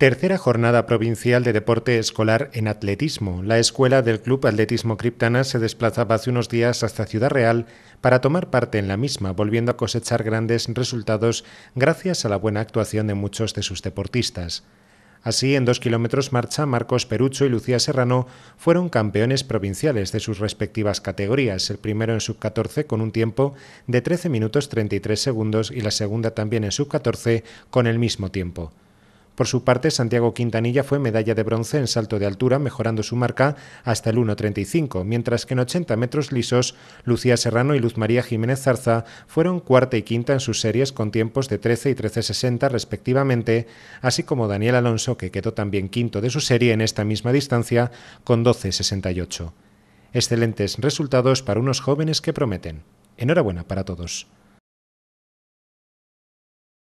Tercera jornada provincial de deporte escolar en atletismo. La escuela del Club Atletismo Criptana se desplazaba hace unos días hasta Ciudad Real para tomar parte en la misma, volviendo a cosechar grandes resultados gracias a la buena actuación de muchos de sus deportistas. Así, en dos kilómetros marcha, Marcos Perucho y Lucía Serrano fueron campeones provinciales de sus respectivas categorías, el primero en sub-14 con un tiempo de 13 minutos 33 segundos y la segunda también en sub-14 con el mismo tiempo. Por su parte, Santiago Quintanilla fue medalla de bronce en salto de altura, mejorando su marca hasta el 1.35, mientras que en 80 metros lisos, Lucía Serrano y Luz María Jiménez Zarza fueron cuarta y quinta en sus series con tiempos de 13 y 13.60 respectivamente, así como Daniel Alonso, que quedó también quinto de su serie en esta misma distancia con 12.68. Excelentes resultados para unos jóvenes que prometen. Enhorabuena para todos.